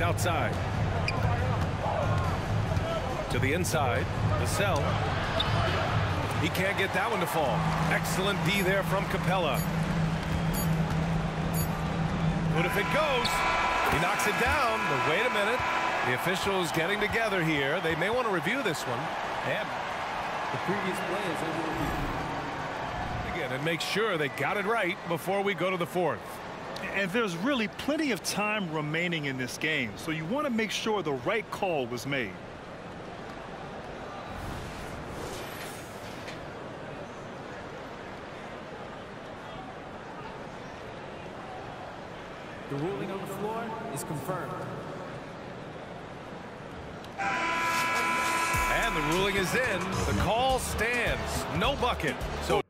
outside. To the inside. Vassell. He can't get that one to fall. Excellent D there from Capela. What if it goes? He knocks it down, but wait a minute. The officials getting together here. They may want to review this one. And the previous play is. Again, and make sure they got it right before we go to the fourth. And there's really plenty of time remaining in this game, so you want to make sure the right call was made. The ruling on the floor is confirmed. And the ruling is in. The call stands. No bucket. So